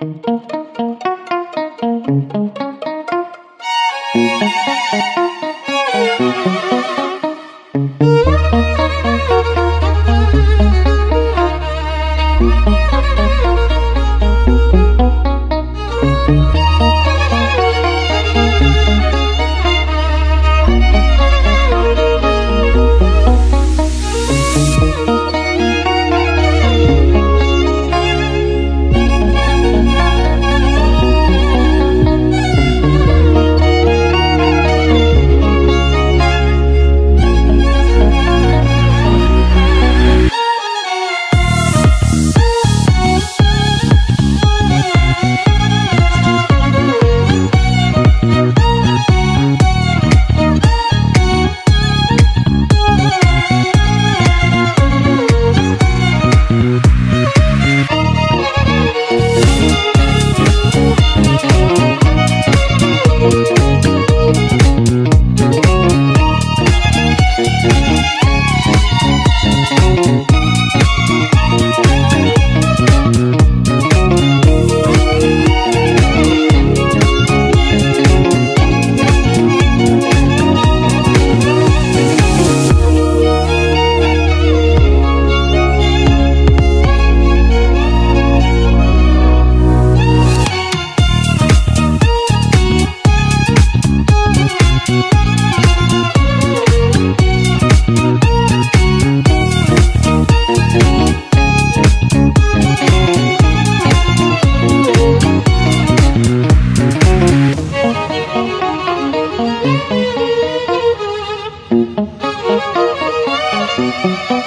Thank you. Música